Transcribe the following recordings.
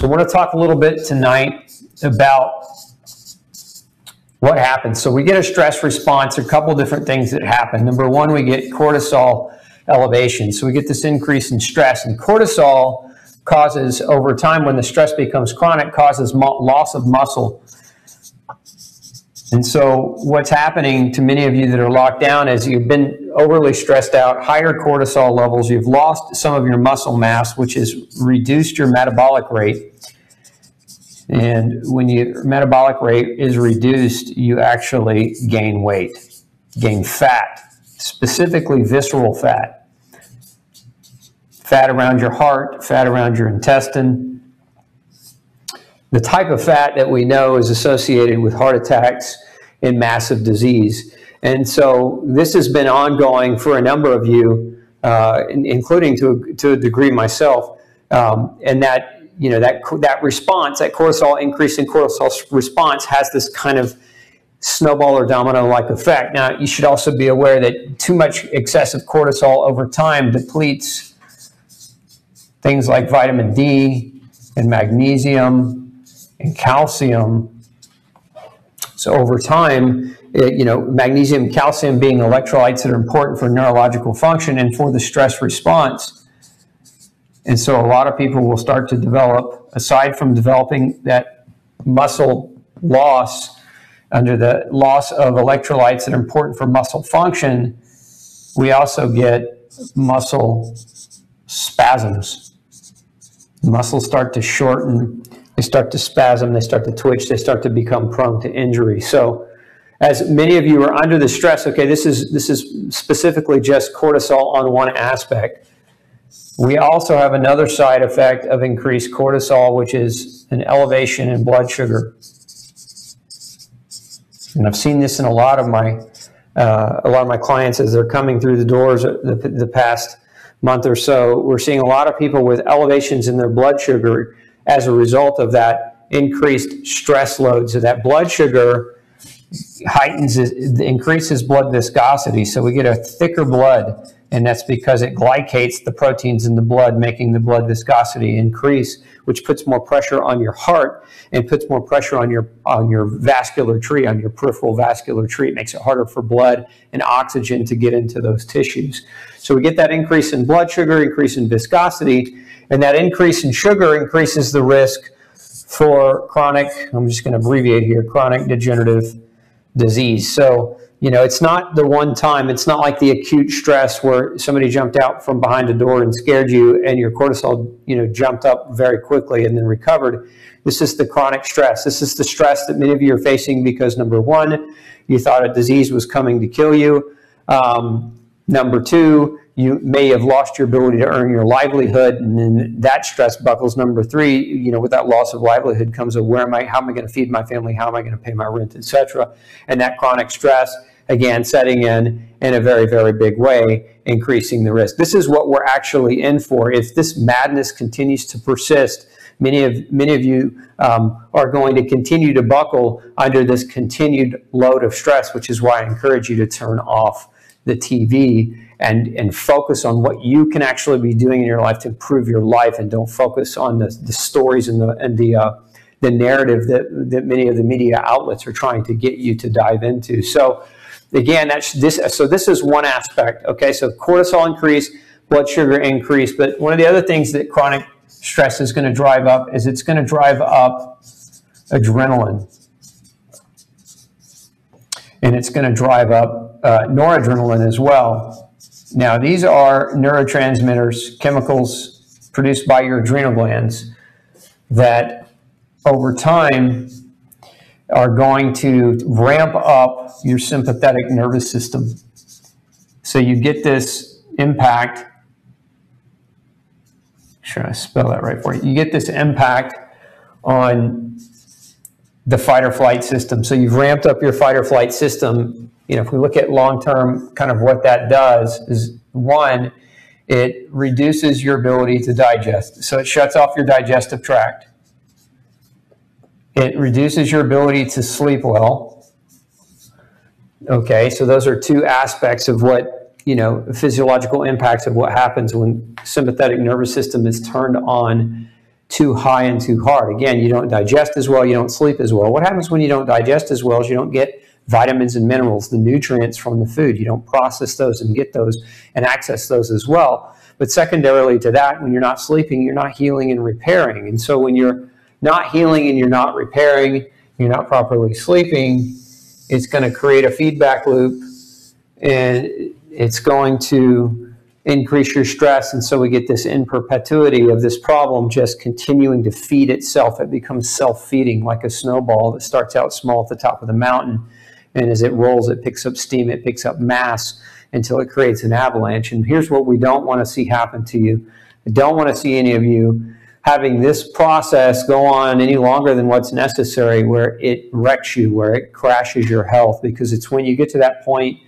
So we're going to talk a little bit tonight about what happens. So we get a stress response, a couple different things that happen. Number one, we get cortisol elevation. So we get this increase in stress. And cortisol causes, over time, when the stress becomes chronic, causes loss of muscle. And so what's happening to many of you that are locked down is you've been overly stressed out, higher cortisol levels, you've lost some of your muscle mass, which has reduced your metabolic rate. And when your metabolic rate is reduced, you actually gain weight, gain fat, specifically visceral fat. Fat around your heart, fat around your intestine. The type of fat that we know is associated with heart attacks and massive disease. And so this has been ongoing for a number of you, uh, including to, to a degree myself. Um, and that you know that that response, that cortisol increase in cortisol response has this kind of snowball or domino like effect. Now, you should also be aware that too much excessive cortisol over time depletes things like vitamin D and magnesium and calcium. So over time, it, you know, magnesium, calcium being electrolytes that are important for neurological function and for the stress response and so a lot of people will start to develop, aside from developing that muscle loss under the loss of electrolytes that are important for muscle function, we also get muscle spasms. muscles start to shorten, they start to spasm, they start to twitch, they start to become prone to injury. So as many of you are under the stress, okay, this is this is specifically just cortisol on one aspect. We also have another side effect of increased cortisol, which is an elevation in blood sugar. And I've seen this in a lot of my uh, a lot of my clients as they're coming through the doors the, the past month or so. We're seeing a lot of people with elevations in their blood sugar as a result of that increased stress load. So that blood sugar heightens, increases blood viscosity. So we get a thicker blood and that's because it glycates the proteins in the blood, making the blood viscosity increase, which puts more pressure on your heart and puts more pressure on your on your vascular tree, on your peripheral vascular tree. It makes it harder for blood and oxygen to get into those tissues. So we get that increase in blood sugar, increase in viscosity, and that increase in sugar increases the risk for chronic, I'm just going to abbreviate here, chronic degenerative disease. So you know, it's not the one time. It's not like the acute stress where somebody jumped out from behind a door and scared you, and your cortisol, you know, jumped up very quickly and then recovered. This is the chronic stress. This is the stress that many of you are facing because number one, you thought a disease was coming to kill you. Um, number two, you may have lost your ability to earn your livelihood, and then that stress buckles. Number three, you know, with that loss of livelihood comes a where am I? How am I going to feed my family? How am I going to pay my rent, etc. And that chronic stress again setting in in a very, very big way, increasing the risk. This is what we're actually in for. If this madness continues to persist, many of many of you um, are going to continue to buckle under this continued load of stress, which is why I encourage you to turn off the TV and and focus on what you can actually be doing in your life to improve your life, and don't focus on the, the stories and the and the uh, the narrative that that many of the media outlets are trying to get you to dive into. So again, that's this. So this is one aspect. Okay, so cortisol increase, blood sugar increase. But one of the other things that chronic stress is going to drive up is it's going to drive up adrenaline, and it's going to drive up uh, noradrenaline as well. Now, these are neurotransmitters, chemicals produced by your adrenal glands that over time are going to ramp up your sympathetic nervous system. So you get this impact. Should I spell that right for you? You get this impact on the fight or flight system. So you've ramped up your fight or flight system. You know, if we look at long term, kind of what that does is one, it reduces your ability to digest. So it shuts off your digestive tract. It reduces your ability to sleep well. Okay, so those are two aspects of what, you know, physiological impacts of what happens when sympathetic nervous system is turned on too high and too hard. Again, you don't digest as well, you don't sleep as well. What happens when you don't digest as well is you don't get vitamins and minerals, the nutrients from the food. You don't process those and get those and access those as well. But secondarily to that, when you're not sleeping, you're not healing and repairing. And so when you're not healing and you're not repairing, you're not properly sleeping, it's going to create a feedback loop and it's going to increase your stress. And so we get this in perpetuity of this problem just continuing to feed itself. It becomes self feeding like a snowball that starts out small at the top of the mountain. And as it rolls, it picks up steam, it picks up mass until it creates an avalanche. And here's what we don't want to see happen to you. I don't want to see any of you having this process go on any longer than what's necessary where it wrecks you, where it crashes your health, because it's when you get to that point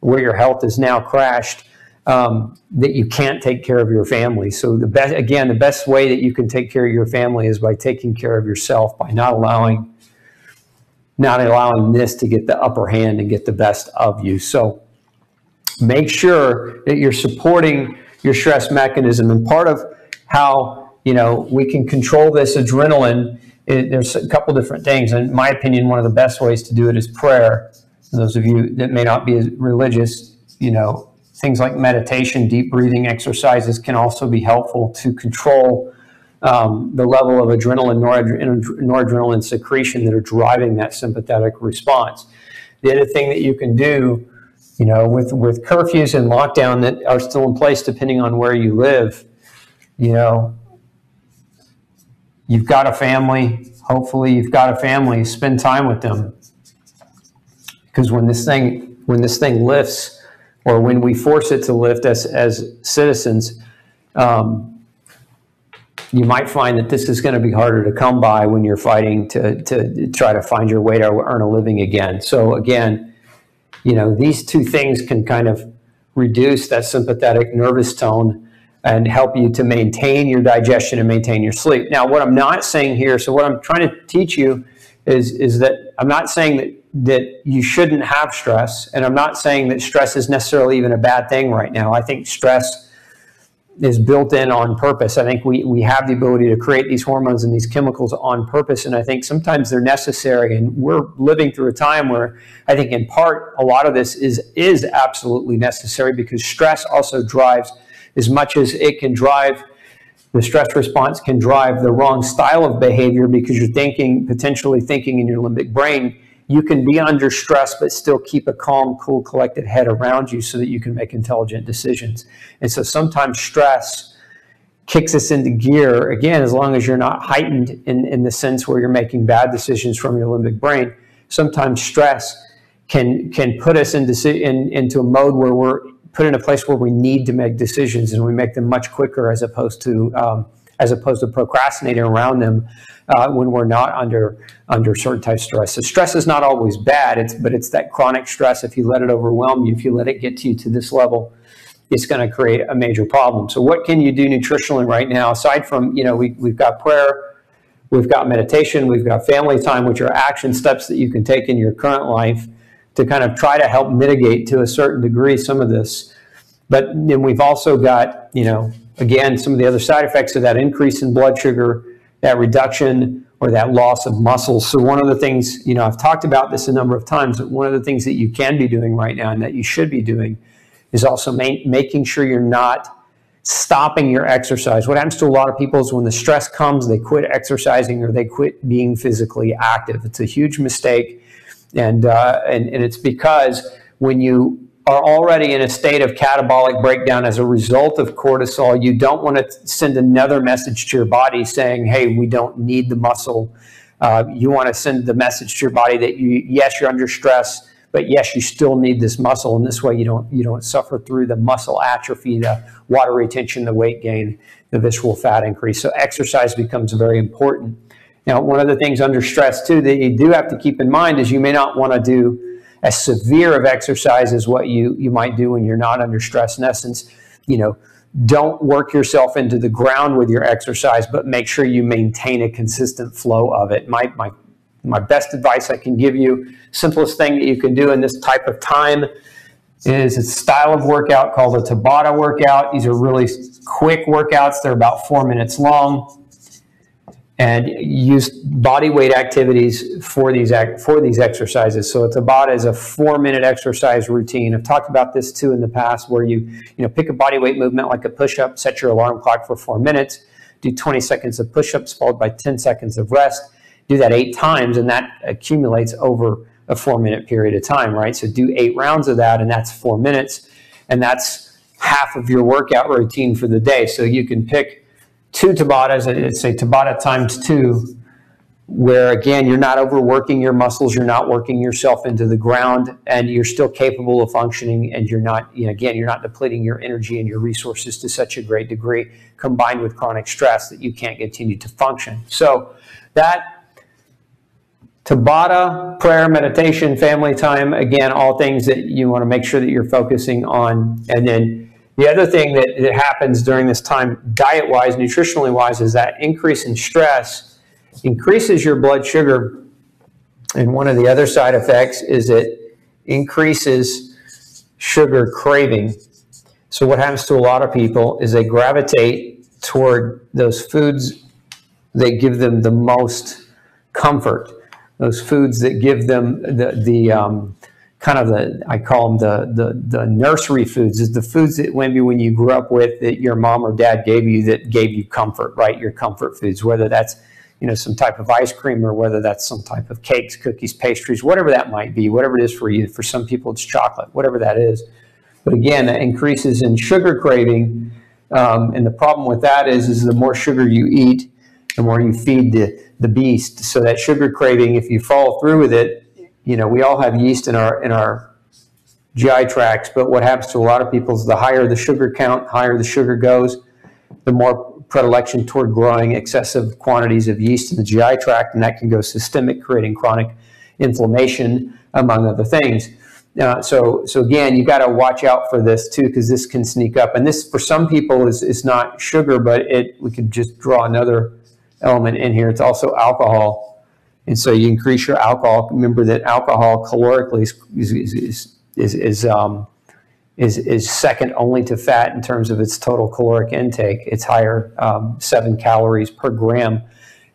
where your health is now crashed um, that you can't take care of your family. So the best, again, the best way that you can take care of your family is by taking care of yourself, by not allowing, not allowing this to get the upper hand and get the best of you. So make sure that you're supporting your stress mechanism. And part of how you know we can control this adrenaline, it, there's a couple different things. In my opinion, one of the best ways to do it is prayer. For those of you that may not be religious, you know, things like meditation, deep breathing exercises can also be helpful to control um, the level of adrenaline, noradrenaline secretion that are driving that sympathetic response. The other thing that you can do, you know, with, with curfews and lockdown that are still in place depending on where you live, you know, you've got a family, hopefully you've got a family, spend time with them. Because when this thing, when this thing lifts, or when we force it to lift as, as citizens, um, you might find that this is going to be harder to come by when you're fighting to, to try to find your way to earn a living again. So again, you know, these two things can kind of reduce that sympathetic nervous tone and help you to maintain your digestion and maintain your sleep. Now, what I'm not saying here, so what I'm trying to teach you is, is that I'm not saying that that you shouldn't have stress. And I'm not saying that stress is necessarily even a bad thing right now. I think stress is built in on purpose. I think we, we have the ability to create these hormones and these chemicals on purpose. And I think sometimes they're necessary. And we're living through a time where I think in part a lot of this is, is absolutely necessary because stress also drives as much as it can drive the stress response can drive the wrong style of behavior because you're thinking, potentially thinking in your limbic brain you can be under stress but still keep a calm, cool, collected head around you so that you can make intelligent decisions. And so sometimes stress kicks us into gear, again, as long as you're not heightened in, in the sense where you're making bad decisions from your limbic brain. Sometimes stress can, can put us into, in, into a mode where we're put in a place where we need to make decisions and we make them much quicker as opposed to um, as opposed to procrastinating around them uh, when we're not under under certain types of stress. So stress is not always bad, it's, but it's that chronic stress. If you let it overwhelm you, if you let it get to you to this level, it's going to create a major problem. So what can you do nutritionally right now aside from you know we we've got prayer. We've got meditation, we've got family time, which are action steps that you can take in your current life to kind of try to help mitigate to a certain degree some of this. But then we've also got, you know, again, some of the other side effects of that increase in blood sugar, that reduction or that loss of muscle. So one of the things, you know, I've talked about this a number of times, but one of the things that you can be doing right now and that you should be doing is also ma making sure you're not stopping your exercise. What happens to a lot of people is when the stress comes, they quit exercising or they quit being physically active. It's a huge mistake. And, uh, and, and it's because when you are already in a state of catabolic breakdown as a result of cortisol, you don't want to send another message to your body saying, hey, we don't need the muscle. Uh, you want to send the message to your body that you, yes, you're under stress, but yes, you still need this muscle. And this way you don't, you don't suffer through the muscle atrophy, the water retention, the weight gain, the visceral fat increase. So exercise becomes very important. Now, one of the things under stress too that you do have to keep in mind is you may not want to do as severe of exercise as what you, you might do when you're not under stress. In essence, you know, don't work yourself into the ground with your exercise, but make sure you maintain a consistent flow of it. My, my, my best advice I can give you, simplest thing that you can do in this type of time is a style of workout called a Tabata workout. These are really quick workouts. They're about four minutes long. And use body weight activities for these for these exercises. So it's about as a four minute exercise routine. I've talked about this too in the past, where you you know pick a body weight movement like a push up, set your alarm clock for four minutes, do 20 seconds of push ups followed by 10 seconds of rest. Do that eight times, and that accumulates over a four minute period of time, right? So do eight rounds of that, and that's four minutes, and that's half of your workout routine for the day. So you can pick two Tabatas, it's a Tabata times two, where again, you're not overworking your muscles, you're not working yourself into the ground, and you're still capable of functioning, and you're not, you know, again, you're not depleting your energy and your resources to such a great degree, combined with chronic stress that you can't continue to function. So that Tabata, prayer, meditation, family time, again, all things that you want to make sure that you're focusing on, and then the other thing that, that happens during this time, diet wise, nutritionally wise, is that increase in stress increases your blood sugar. And one of the other side effects is it increases sugar craving. So, what happens to a lot of people is they gravitate toward those foods that give them the most comfort, those foods that give them the, the um, kind of the I call them the the the nursery foods is the foods that maybe when you grew up with that your mom or dad gave you that gave you comfort, right? Your comfort foods, whether that's you know some type of ice cream or whether that's some type of cakes, cookies, pastries, whatever that might be, whatever it is for you. For some people, it's chocolate, whatever that is. But again, that increases in sugar craving, um, and the problem with that is is the more sugar you eat, the more you feed the the beast. So that sugar craving, if you follow through with it, you know, we all have yeast in our in our GI tracts, but what happens to a lot of people is the higher the sugar count, higher the sugar goes, the more predilection toward growing excessive quantities of yeast in the GI tract, and that can go systemic, creating chronic inflammation, among other things. Uh, so, so again, you got to watch out for this too, because this can sneak up. And this, for some people, is, is not sugar, but it we could just draw another element in here. It's also alcohol. And so you increase your alcohol. Remember that alcohol calorically is, is, is, is, is, um, is, is second only to fat in terms of its total caloric intake. It's higher, um, seven calories per gram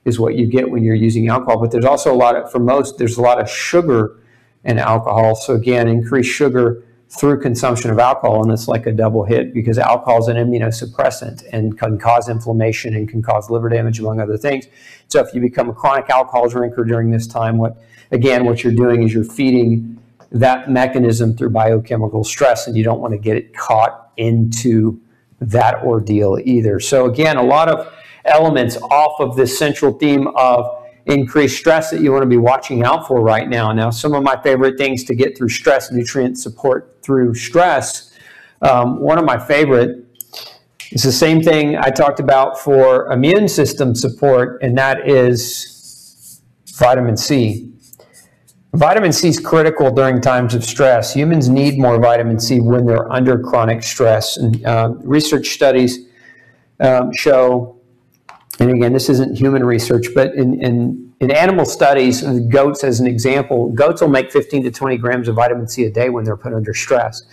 is what you get when you're using alcohol. But there's also a lot of, for most, there's a lot of sugar in alcohol. So again, increased sugar through consumption of alcohol, and it's like a double hit because alcohol is an immunosuppressant and can cause inflammation and can cause liver damage, among other things. So if you become a chronic alcohol drinker during this time, what again, what you're doing is you're feeding that mechanism through biochemical stress, and you don't want to get it caught into that ordeal either. So again, a lot of elements off of this central theme of increased stress that you want to be watching out for right now. Now, some of my favorite things to get through stress, nutrient support through stress. Um, one of my favorite is the same thing I talked about for immune system support, and that is vitamin C. Vitamin C is critical during times of stress. Humans need more vitamin C when they're under chronic stress. And uh, research studies um, show and again, this isn't human research, but in, in, in animal studies, goats as an example, goats will make 15 to 20 grams of vitamin C a day when they're put under stress.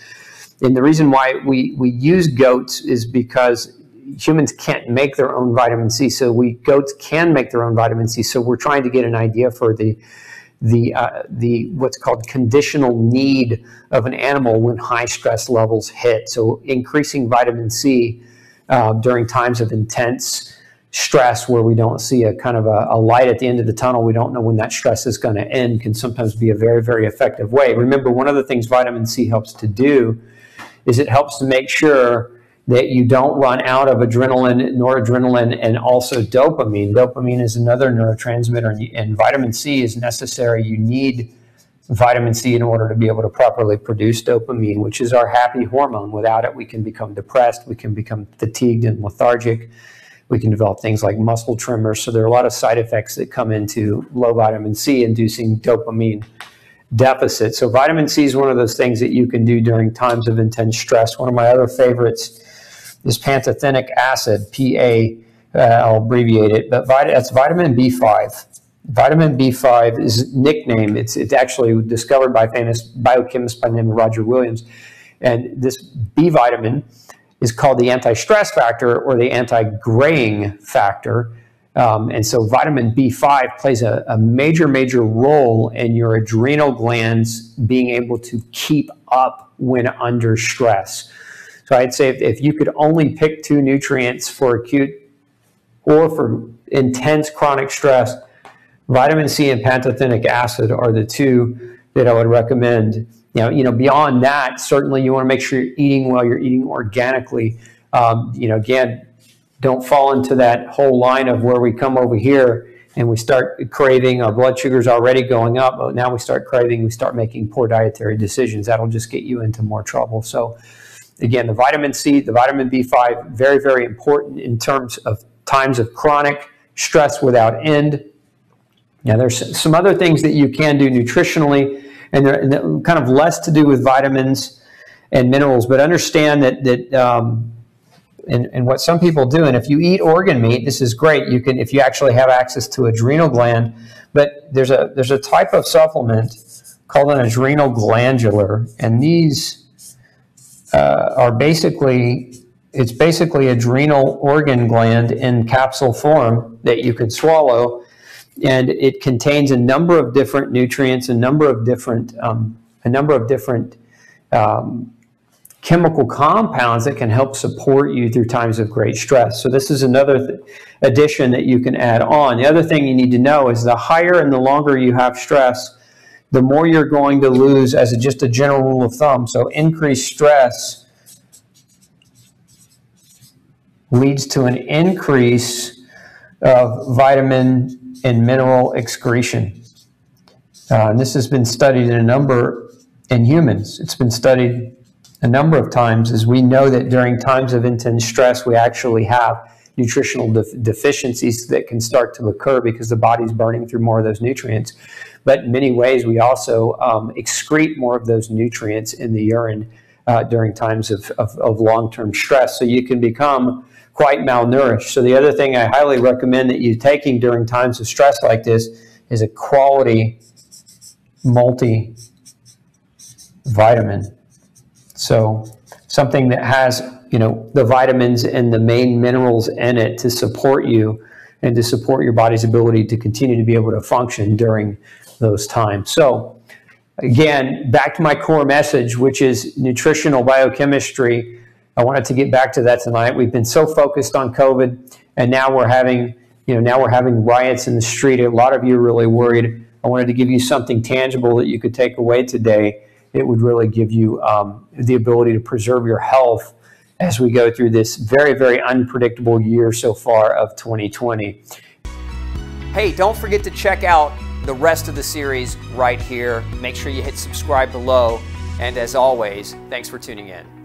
And the reason why we, we use goats is because humans can't make their own vitamin C. So we goats can make their own vitamin C. So we're trying to get an idea for the the uh, the what's called conditional need of an animal when high stress levels hit. So increasing vitamin C uh, during times of intense stress where we don't see a kind of a, a, light at the end of the tunnel. We don't know when that stress is going to end can sometimes be a very very effective way. Remember one of the things vitamin c helps to do is it helps to make sure that you don't run out of adrenaline noradrenaline and also dopamine. Dopamine is another neurotransmitter and vitamin c is necessary. You need vitamin c in order to be able to properly produce dopamine which is our happy hormone. Without it we can become depressed we can become fatigued and lethargic we can develop things like muscle tremors. So there are a lot of side effects that come into low vitamin C inducing dopamine deficit. So vitamin C is one of those things that you can do during times of intense stress. One of my other favorites is pantothenic acid, PA, uh, I'll abbreviate it, but vit- that's vitamin B5. Vitamin B5 is nickname. It's, it's actually discovered by famous biochemist by the name of Roger Williams. And this B vitamin is called the anti-stress factor or the anti-graying factor. Um, and so vitamin B5 plays a, a, major, major role in your adrenal glands being able to keep up when under stress. So I'd say if, if you could only pick two nutrients for acute or for intense chronic stress, vitamin C and pantothenic acid are the two that I would recommend. You know, you know, beyond that, certainly you want to make sure you're eating well, you're eating organically. Um, you know, again, don't fall into that whole line of where we come over here and we start craving, our blood sugar's already going up, but now we start craving, we start making poor dietary decisions. That'll just get you into more trouble. So, again, the vitamin C, the vitamin B5, very, very important in terms of times of chronic stress without end. Now, there's some other things that you can do nutritionally, and they're, kind of less to do with vitamins and minerals, but understand that, that um, and, and what some people do, and if you eat organ meat, this is great. You can, if you actually have access to adrenal gland, but there's a there's a type of supplement called an adrenal glandular, and these uh, are basically it's basically adrenal organ gland in capsule form that you can swallow, and it contains a number of different nutrients, a number of different um, a number of different um, chemical compounds that can help support you through times of great stress. So this is another addition that you can add on. The other thing you need to know is the higher and the longer you have stress, the more you're going to lose as a, just a general rule of thumb. So increased stress leads to an increase of vitamin and mineral excretion. Uh, and this has been studied in a number in humans. It's been studied a number of times as we know that during times of intense stress, we actually have nutritional def- deficiencies that can start to occur because the body's burning through more of those nutrients. But in many ways, we also um, excrete more of those nutrients in the urine uh, during times of, of, of long term stress. So you can become quite malnourished. So the other thing I highly recommend that you're taking during times of stress like this is a quality multi vitamin so something that has, you know, the vitamins and the main minerals in it to support you and to support your body's ability to continue to be able to function during those times. So again, back to my core message, which is nutritional biochemistry. I wanted to get back to that tonight. We've been so focused on COVID, and now we're having, you know, now we're having riots in the street. A lot of you are really worried. I wanted to give you something tangible that you could take away today it would really give you um, the ability to preserve your health as we go through this very, very unpredictable year so far of 2020. Hey, don't forget to check out the rest of the series right here. Make sure you hit subscribe below. And as always, thanks for tuning in.